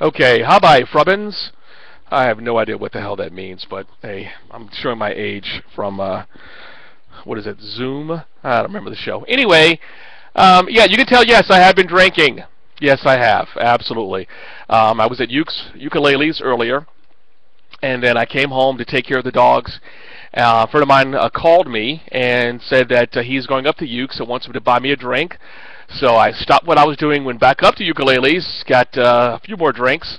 Okay, Habai Frubbins. I have no idea what the hell that means, but hey, I'm showing my age from uh, what is it, Zoom? I don't remember the show. Anyway, um, yeah, you can tell. Yes, I have been drinking. Yes, I have. Absolutely. Um, I was at Uke's Ukuleles earlier, and then I came home to take care of the dogs. Uh, a friend of mine uh, called me and said that uh, he's going up to Uke's and wants me to buy me a drink. So I stopped what I was doing, went back up to Ukuleles, got uh, a few more drinks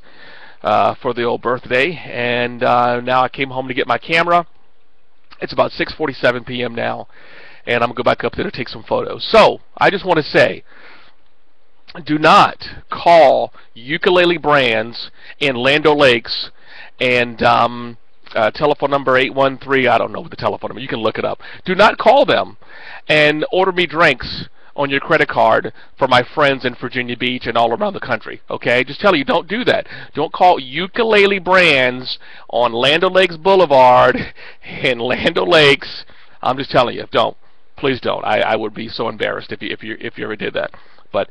uh, for the old birthday, and uh, now I came home to get my camera. It's about 6:47 p.m. now, and I'm gonna go back up there to take some photos. So I just want to say, do not call ukulele brands in Land Lakes and um, uh, telephone number 813. I don't know what the telephone number. You can look it up. Do not call them and order me drinks on your credit card for my friends in Virginia Beach and all around the country. Okay, just tell you don't do that. Don't call ukulele brands on Land O'Lakes Boulevard in Land O'Lakes. I'm just telling you, don't. Please don't. I, I would be so embarrassed if you if you if you ever did that. But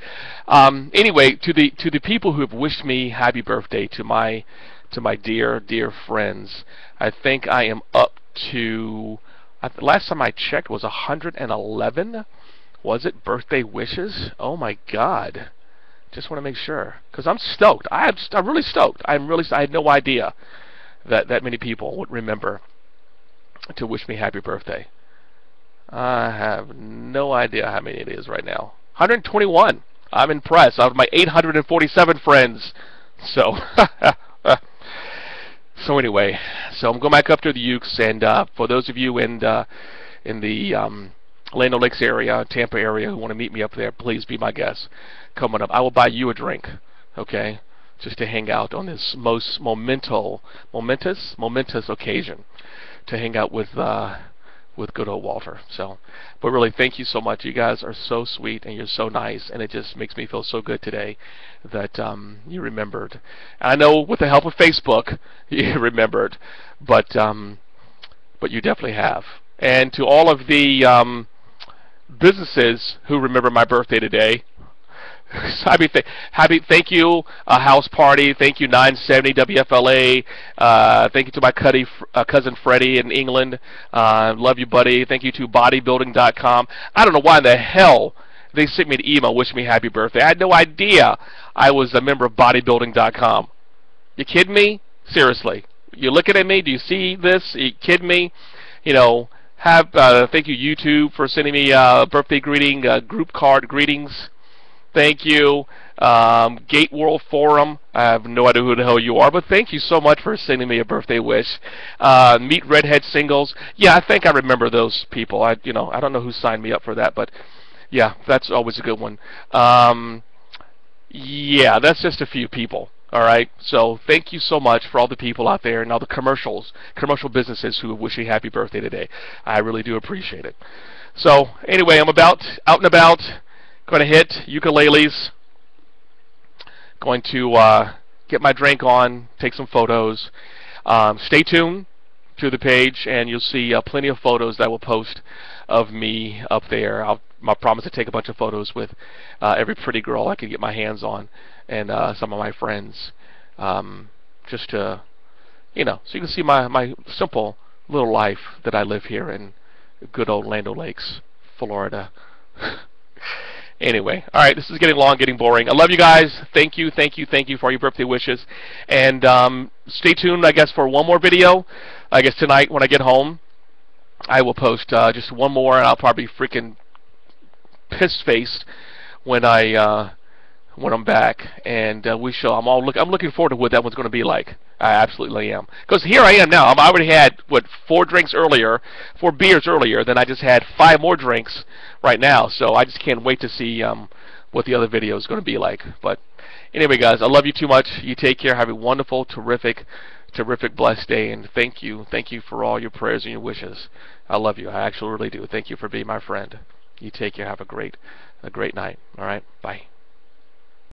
um, anyway, to the to the people who have wished me happy birthday, to my to my dear dear friends, I think I am up to. I last time I checked was 111 was it birthday wishes? Oh my God! Just want to make sure because I'm stoked. I am I'm really stoked. I'm really I had no idea that that many people would remember to wish me happy birthday. I have no idea how many it is right now. 121. I'm impressed. Out of my 847 friends. So, so anyway, so I'm going back up to the Ukes, and uh, for those of you in uh, in the um, Land Lakes area, Tampa area who want to meet me up there, please be my guest coming up. I will buy you a drink, okay, just to hang out on this most momental, momentous, momentous occasion to hang out with uh, with good old Walter. So, but really, thank you so much. You guys are so sweet and you're so nice, and it just makes me feel so good today that um, you remembered. I know with the help of Facebook, you remembered, but um, but you definitely have. And to all of the um, businesses who remember my birthday today. happy, th- happy, thank you, uh, House Party. Thank you, 970 WFLA. Uh, thank you to my cuddy, uh, cousin Freddie in England. Uh, love you, buddy. Thank you to bodybuilding.com. I don't know why in the hell they sent me an email wishing me happy birthday. I had no idea I was a member of bodybuilding.com. You kidding me? Seriously. You looking at me? Do you see this? Are you kidding me? You know, have uh, thank you YouTube for sending me uh, birthday greeting uh, group card greetings. Thank you. Um, Gate World Forum. I have no idea who the hell you are, but thank you so much for sending me a birthday wish. Uh, Meet Redhead Singles. Yeah, I think I remember those people. I you know I don't know who signed me up for that, but yeah, that's always a good one. Um, yeah, that's just a few people. All right. So thank you so much for all the people out there and all the commercials, commercial businesses who wish you happy birthday today. I really do appreciate it. So anyway, I'm about out and about, going to hit ukuleles, going to uh, get my drink on, take some photos. Um, stay tuned to the page, and you'll see uh, plenty of photos that will post of me up there. I'll I promise to take a bunch of photos with uh, every pretty girl I could get my hands on and uh, some of my friends, um, just to, you know, so you can see my my simple little life that I live here in good old Land Lakes, Florida. anyway, all right, this is getting long, getting boring. I love you guys. Thank you, thank you, thank you for your birthday wishes, and um, stay tuned, I guess, for one more video. I guess tonight when I get home, I will post uh, just one more, and I'll probably freaking piss faced when I. Uh, when I'm back, and uh, we shall. I'm all look. I'm looking forward to what that one's going to be like. I absolutely am. Because here I am now. I already had what four drinks earlier, four beers earlier. Then I just had five more drinks right now. So I just can't wait to see um, what the other video is going to be like. But anyway, guys, I love you too much. You take care. Have a wonderful, terrific, terrific, blessed day, and thank you, thank you for all your prayers and your wishes. I love you. I actually really do. Thank you for being my friend. You take care. Have a great, a great night. All right. Bye.